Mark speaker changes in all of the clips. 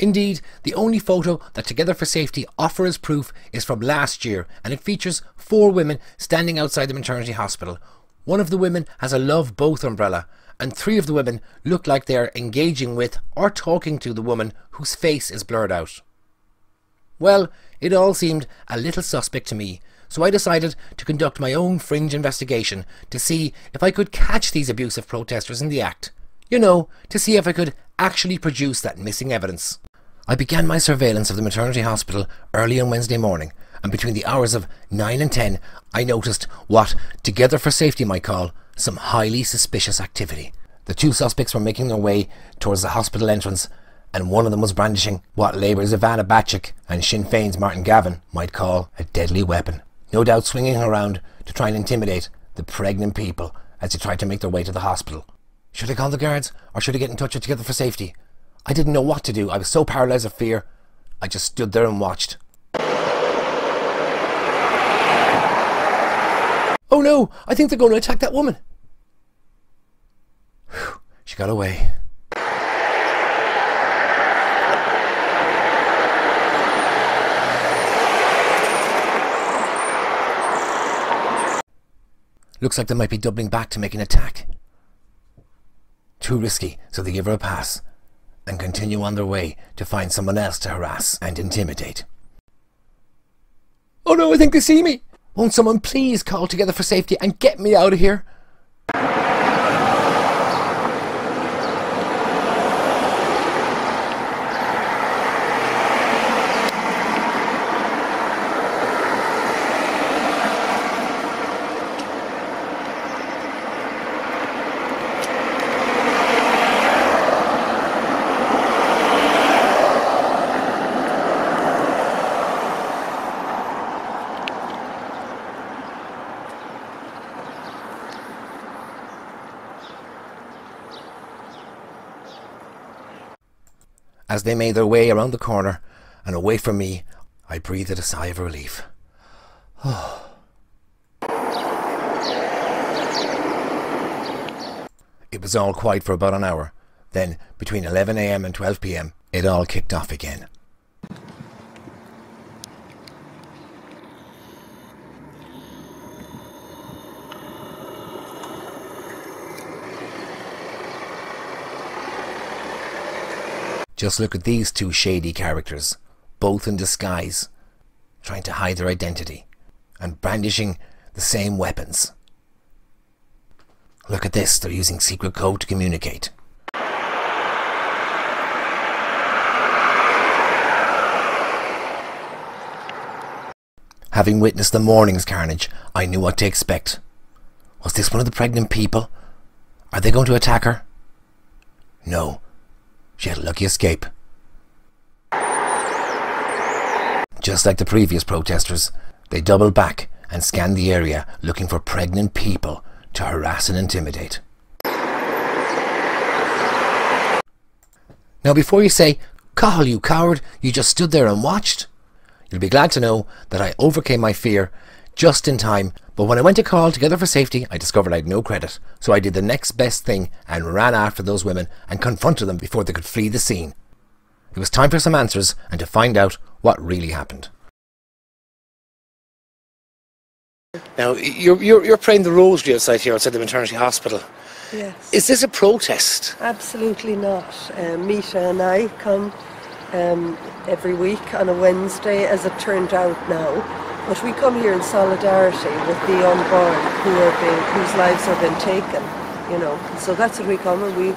Speaker 1: Indeed, the only photo that Together for Safety offer as proof is from last year and it features four women standing outside the maternity hospital. One of the women has a Love Both umbrella and three of the women look like they are engaging with or talking to the woman whose face is blurred out. Well, it all seemed a little suspect to me, so I decided to conduct my own fringe investigation to see if I could catch these abusive protesters in the act. You know, to see if I could actually produce that missing evidence. I began my surveillance of the maternity hospital early on Wednesday morning, and between the hours of 9 and 10, I noticed what Together for Safety might call some highly suspicious activity. The two suspects were making their way towards the hospital entrance, and one of them was brandishing what Labour's Ivana Bacik and Sinn Féin's Martin Gavin might call a deadly weapon, no doubt swinging around to try and intimidate the pregnant people as they tried to make their way to the hospital. Should I call the guards, or should I get in touch with Together for Safety? I didn't know what to do. I was so paralysed of fear. I just stood there and watched. Oh no! I think they're going to attack that woman! Whew, she got away. Looks like they might be doubling back to make an attack. Too risky, so they give her a pass and continue on their way to find someone else to harass and intimidate. Oh no, I think they see me! Won't someone please call together for safety and get me out of here? As they made their way around the corner and away from me, I breathed a sigh of relief. it was all quiet for about an hour. Then, between 11am and 12pm, it all kicked off again. Just look at these two shady characters, both in disguise, trying to hide their identity, and brandishing the same weapons. Look at this, they're using secret code to communicate. Having witnessed the morning's carnage, I knew what to expect. Was this one of the pregnant people? Are they going to attack her? No, she had a lucky escape. Just like the previous protesters, they doubled back and scanned the area looking for pregnant people to harass and intimidate. Now before you say, Cathal, you coward, you just stood there and watched, you'll be glad to know that I overcame my fear just in time but when I went to call Together for Safety, I discovered I had no credit, so I did the next best thing and ran after those women and confronted them before they could flee the scene. It was time for some answers and to find out what really happened. Now, you're, you're, you're praying the rosary outside here, outside the maternity hospital.
Speaker 2: Yes.
Speaker 1: Is this a protest?
Speaker 2: Absolutely not. Um, Misha and I come um, every week on a Wednesday, as it turned out now. But we come here in solidarity with the unborn who are being, whose lives have been taken, you know. So that's what we come and we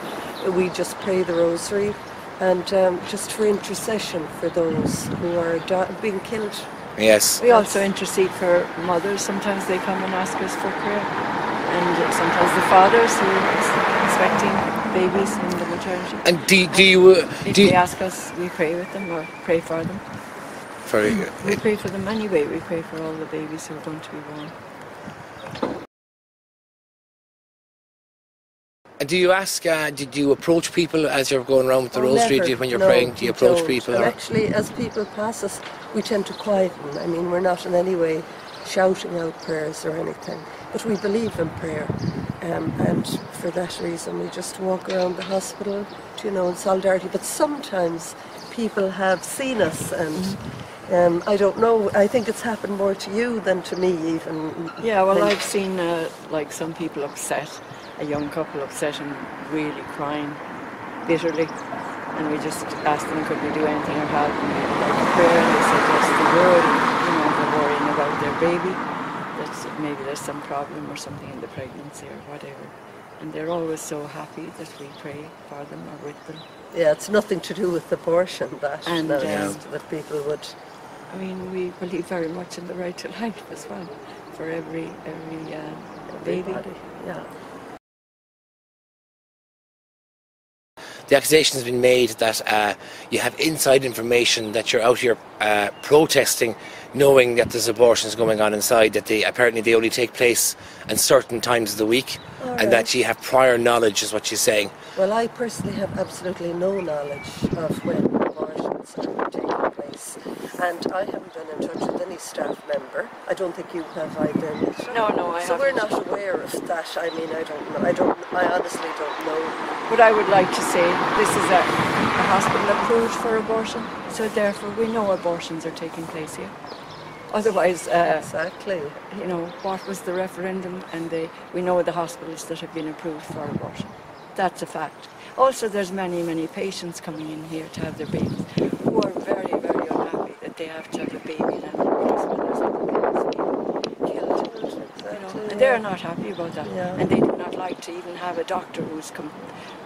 Speaker 2: we just pray the rosary and um, just for intercession for those who are being killed.
Speaker 1: Yes.
Speaker 3: We also intercede for mothers. Sometimes they come and ask us for prayer. And sometimes the fathers who are expecting babies in the maternity.
Speaker 1: And do, do you... Uh,
Speaker 3: if
Speaker 1: do
Speaker 3: they ask us, we pray with them or pray for them.
Speaker 1: Very good.
Speaker 3: We pray for them anyway. We pray for all the babies who are going to be born.
Speaker 1: And do you ask, uh, did you approach people as you're going around with the
Speaker 2: oh,
Speaker 1: rosary
Speaker 2: never.
Speaker 1: when you're
Speaker 2: no,
Speaker 1: praying? Do you approach
Speaker 2: don't.
Speaker 1: people?
Speaker 2: And
Speaker 1: or?
Speaker 2: actually, as people pass us, we tend to quieten. I mean, we're not in any way shouting out prayers or anything, but we believe in prayer. Um, and for that reason, we just walk around the hospital, you know, in solidarity. But sometimes people have seen us and. Um, I don't know. I think it's happened more to you than to me, even.
Speaker 3: Yeah, well, I've seen uh, like some people upset, a young couple upset and really crying bitterly, and we just asked them could we do anything or help, and we like a prayer, and they said yes, they would. And, you know, they're worrying about their baby, that maybe there's some problem or something in the pregnancy or whatever, and they're always so happy that we pray for them or with them.
Speaker 2: Yeah, it's nothing to do with abortion. That
Speaker 3: And,
Speaker 2: that,
Speaker 3: um,
Speaker 2: that people would.
Speaker 3: I mean, we believe very much in the right to life as well, for every every uh, baby.
Speaker 2: Yeah.
Speaker 1: The accusation has been made that uh, you have inside information that you're out here uh, protesting, knowing that there's abortions going on inside. That they apparently they only take place at certain times of the week,
Speaker 2: All
Speaker 1: and that you have prior knowledge, is what she's saying.
Speaker 2: Well, I personally have absolutely no knowledge of when abortions are taking place, and I haven't been in touch with any staff member. I don't think you have either.
Speaker 3: No, no, I
Speaker 2: So we're
Speaker 3: haven't.
Speaker 2: not aware of that. I mean, I don't know. I don't. I honestly don't know.
Speaker 3: But I would like to say this is a, a hospital approved for abortion, so therefore we know abortions are taking place here. Otherwise, uh,
Speaker 2: Exactly.
Speaker 3: you know, what was the referendum? And they, we know the hospitals that have been approved for abortion. That's a fact. Also, there's many, many patients coming in here to have their babies who are very, very unhappy that they have to have a baby and because when there's other babies being killed. You know, and they're not happy about that,
Speaker 2: Yeah.
Speaker 3: and they do not like to even have a doctor who's com-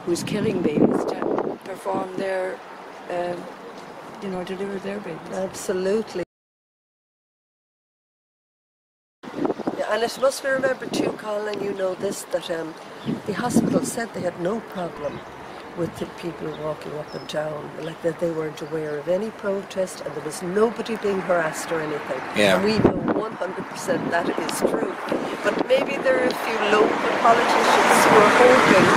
Speaker 3: who's killing babies to perform their, um, you know, deliver their babies.
Speaker 2: Absolutely. And it must be remembered too, Colin, you know this, that um, the hospital said they had no problem with the people walking up and down, like that they weren't aware of any protest and there was nobody being harassed or anything.
Speaker 1: Yeah.
Speaker 2: And we know 100% that is true. But maybe there are a few local politicians who are hoping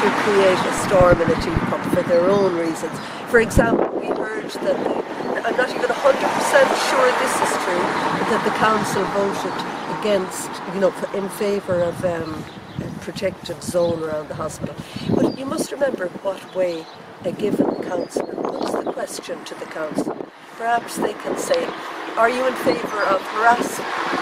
Speaker 2: to create a storm in a teacup for their own reasons. For example, we heard that the, I'm not even 100% sure this is true, but that the council voted against, you know, in favour of um, a protective zone around the hospital. But you must remember what way a given councillor puts the question to the council. Perhaps they can say, are you in favour of harass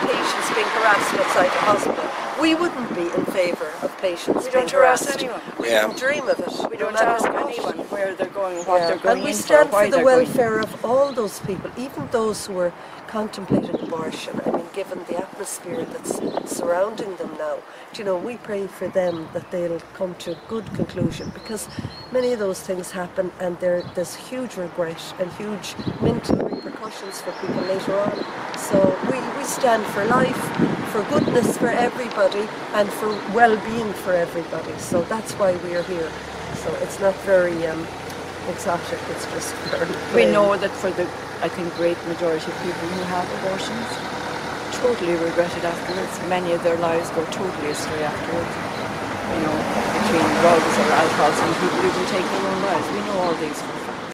Speaker 2: patients being harassed outside the hospital? We wouldn't be in favour of patients
Speaker 3: We
Speaker 2: being
Speaker 3: don't harass
Speaker 2: harassed.
Speaker 3: anyone.
Speaker 2: We
Speaker 1: Yeah.
Speaker 2: don't dream of it.
Speaker 3: We don't
Speaker 2: matter
Speaker 3: ask anyone where they're going, what
Speaker 2: Yeah.
Speaker 3: they're going
Speaker 2: and we stand
Speaker 3: for,
Speaker 2: for the
Speaker 3: they're going.
Speaker 2: welfare of all those people, even those who are contemplating abortion. I mean, given the atmosphere that's surrounding them now, do you know, we pray for them that they'll come to a good conclusion because many of those things happen and there's huge regret and huge mental repercussions for people later on. So we, we stand for life, for goodness for everybody, and for well-being for everybody. So that's why we are here. So it's not very um, exotic. It's just very.
Speaker 3: We know that for the, I think, great majority of people who have abortions, totally regret it afterwards. Many of their lives go totally astray afterwards. You know, between drugs or alcohol, some people even take their own lives. We know all these for a fact.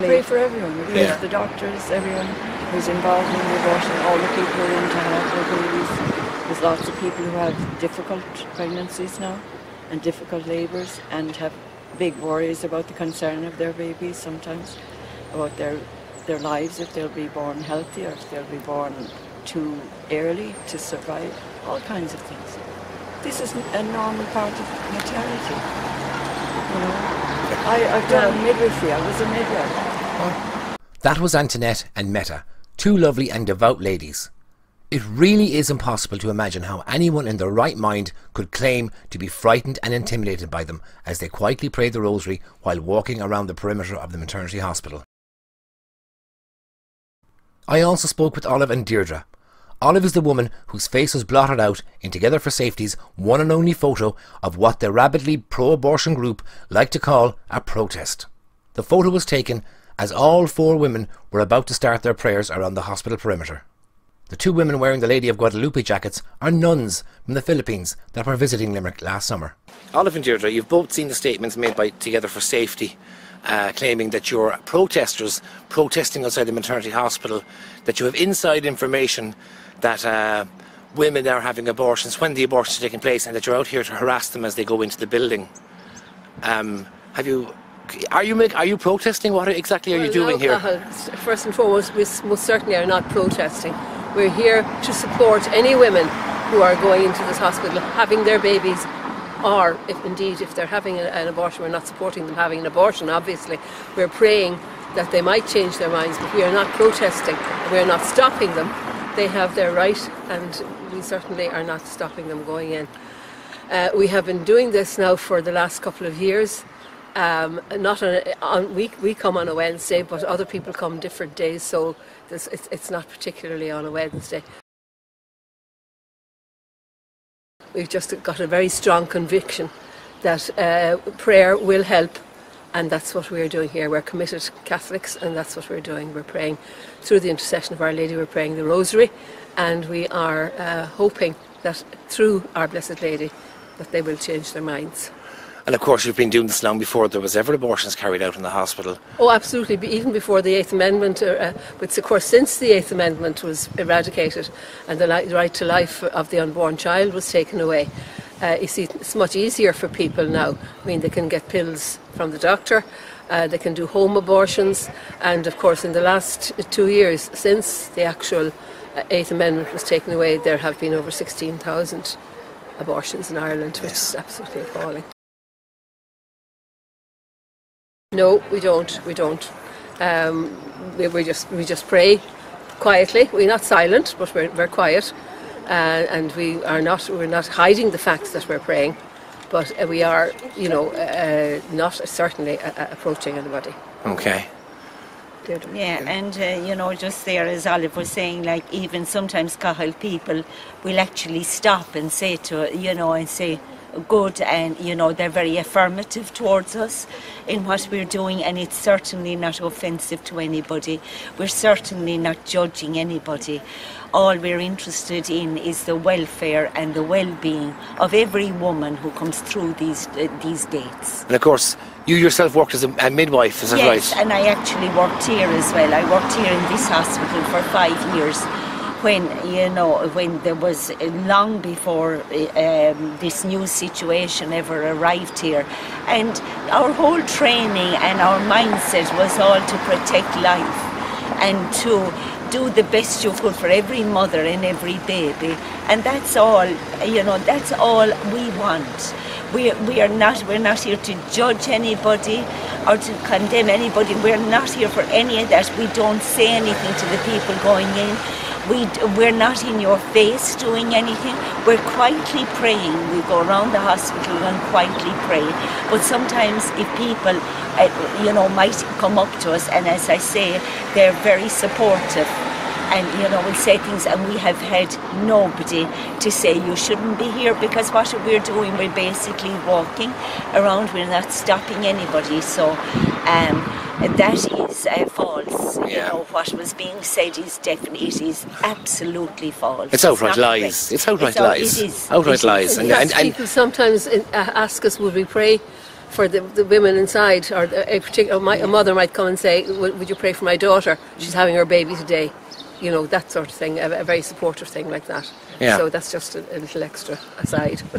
Speaker 3: Pray for everyone. We pray
Speaker 1: Yeah.
Speaker 3: for the doctors, everyone who's involved in the abortion, all the people in their babies. There's lots of people who have difficult pregnancies now and difficult labours and have big worries about the concern of their babies sometimes, about their their lives if they'll be born healthy or if they'll be born too early to survive, all kinds of things. This is a normal part of maternity. You know, I, I've done midwifery. I was a midwife.
Speaker 1: That was Antoinette and Meta, two lovely and devout ladies. It really is impossible to imagine how anyone in their right mind could claim to be frightened and intimidated by them as they quietly prayed the rosary while walking around the perimeter of the maternity hospital. I also spoke with Olive and Deirdre. Olive is the woman whose face was blotted out in Together for Safety's one and only photo of what the rabidly pro abortion group like to call a protest. The photo was taken as all four women were about to start their prayers around the hospital perimeter. The two women wearing the Lady of Guadalupe jackets are nuns from the Philippines that were visiting Limerick last summer. Olive and Deirdre, you've both seen the statements made by Together for Safety, uh, claiming that you're protesters protesting outside the maternity hospital, that you have inside information that uh, women are having abortions when the abortions are taking place, and that you're out here to harass them as they go into the building. Um, have you are you make, are you protesting? What exactly are you doing
Speaker 4: now,
Speaker 1: here?
Speaker 4: First and foremost, we most certainly are not protesting. We're here to support any women who are going into this hospital having their babies, or if indeed if they're having an abortion, we're not supporting them having an abortion. Obviously, we're praying that they might change their minds, but we are not protesting. We are not stopping them. They have their right, and we certainly are not stopping them going in. Uh, we have been doing this now for the last couple of years. Um, not on, on we, we come on a Wednesday, but other people come different days, so this, it's, it's not particularly on a Wednesday. We've just got a very strong conviction that uh, prayer will help, and that's what we're doing here. We're committed Catholics, and that's what we're doing. We're praying through the intercession of Our Lady, we're praying the Rosary, and we are uh, hoping that through Our Blessed Lady, that they will change their minds.
Speaker 1: And of course, you've been doing this long before there was ever abortions carried out in the hospital.
Speaker 4: Oh, absolutely. Even before the Eighth Amendment, uh, uh, but of course, since the Eighth Amendment was eradicated and the right to life of the unborn child was taken away, uh, you see, it's much easier for people now. I mean, they can get pills from the doctor, uh, they can do home abortions, and of course, in the last two years, since the actual uh, Eighth Amendment was taken away, there have been over 16,000 abortions in Ireland, which is absolutely appalling. No, we don't. We don't. Um, we, we just we just pray quietly. We're not silent, but we're, we're quiet, uh, and we are not we're not hiding the fact that we're praying, but uh, we are, you know, uh, not certainly uh, uh, approaching anybody.
Speaker 1: Okay.
Speaker 4: Deirdre.
Speaker 5: Yeah, and uh, you know, just there as Olive was saying, like even sometimes Cathal people will actually stop and say to you know and say good and you know they're very affirmative towards us in what we're doing and it's certainly not offensive to anybody we're certainly not judging anybody all we're interested in is the welfare and the well-being of every woman who comes through these uh, these gates
Speaker 1: And of course, you yourself worked as a, a midwife, is that
Speaker 5: yes,
Speaker 1: right?
Speaker 5: and I actually worked here as well. I worked here in this hospital for five years. When you know, when there was long before uh, um, this new situation ever arrived here, and our whole training and our mindset was all to protect life and to do the best you could for every mother and every baby, and that's all. You know, that's all we want. We, we are not we're not here to judge anybody or to condemn anybody. We're not here for any of that. We don't say anything to the people going in. We, we're not in your face doing anything. We're quietly praying. We go around the hospital and quietly pray. But sometimes if people, uh, you know, might come up to us and as I say, they're very supportive and you know we say things and we have had nobody to say you shouldn't be here because what we're doing we're basically walking around we're not stopping anybody so um, that is uh, false you know what was being said is definitely it is absolutely false
Speaker 1: It's outright
Speaker 5: not
Speaker 1: lies.
Speaker 5: correct.
Speaker 1: It's outright
Speaker 5: out-
Speaker 1: lies.
Speaker 5: it is
Speaker 1: Outright
Speaker 5: It is.
Speaker 1: lies. And-
Speaker 4: Yes,
Speaker 1: and-
Speaker 4: people sometimes uh, ask us, would we pray for the, the women inside, or a particular my, a mother might come and say, would, would you pray for my daughter? She's having her baby today. You know that sort of thing, a, a very supportive thing like that.
Speaker 1: Yeah.
Speaker 4: So that's just a, a little extra aside.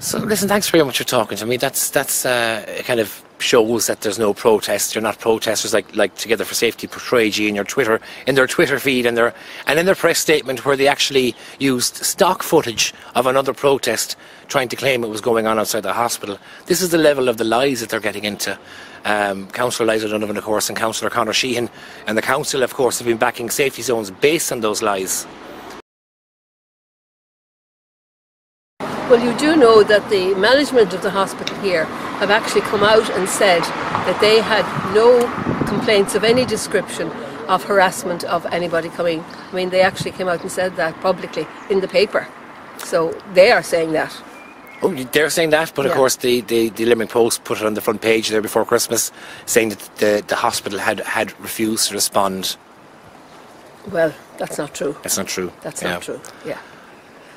Speaker 1: So listen, thanks very much for talking to me. That's that's uh, kind of shows that there's no protest. You're not protesters like like Together for Safety portrayed you in your Twitter in their Twitter feed and their and in their press statement where they actually used stock footage of another protest trying to claim it was going on outside the hospital. This is the level of the lies that they're getting into. Um, Councillor Elisa O'Donovan, of course, and Councillor Conor Sheehan, and the council, of course, have been backing safety zones based on those lies.
Speaker 4: Well, you do know that the management of the hospital here have actually come out and said that they had no complaints of any description of harassment of anybody coming. I mean, they actually came out and said that publicly in the paper. So they are saying that.
Speaker 1: Oh, they're saying that, but of course the, the, the Limerick Post put it on the front page there before Christmas, saying that the, the hospital had, had refused to respond.
Speaker 4: Well, that's not true.
Speaker 1: That's not true.
Speaker 4: That's
Speaker 1: Yeah.
Speaker 4: not true. Yeah.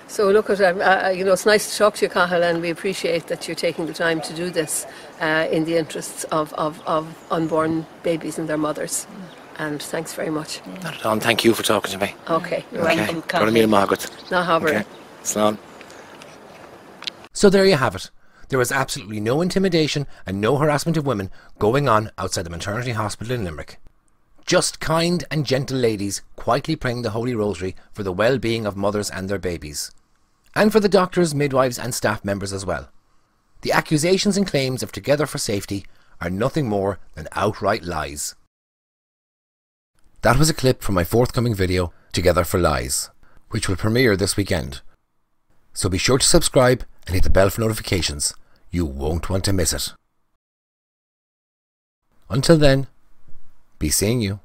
Speaker 4: So look at um, uh, you know it's nice to talk to you, Cathal, and we appreciate that you're taking the time to do this uh, in the interests of, of, of unborn babies and their mothers. And thanks very much.
Speaker 1: Not at all. and Thank you for talking to me.
Speaker 4: Okay.
Speaker 5: You're
Speaker 1: Okay.
Speaker 5: welcome,
Speaker 1: Go to. Margaret.
Speaker 4: Haber.
Speaker 1: Okay. Slán.
Speaker 6: So there you have it.
Speaker 1: There was absolutely no intimidation and no harassment of women going on outside the maternity hospital in Limerick. Just kind and gentle ladies quietly praying the Holy Rosary for the well being of mothers and their babies. And for the doctors, midwives, and staff members as well. The accusations and claims of Together for Safety are nothing more than outright lies. That was a clip from my forthcoming video, Together for Lies, which will premiere this weekend. So be sure to subscribe and hit the bell for notifications. You won't want to miss it. Until then, be seeing you.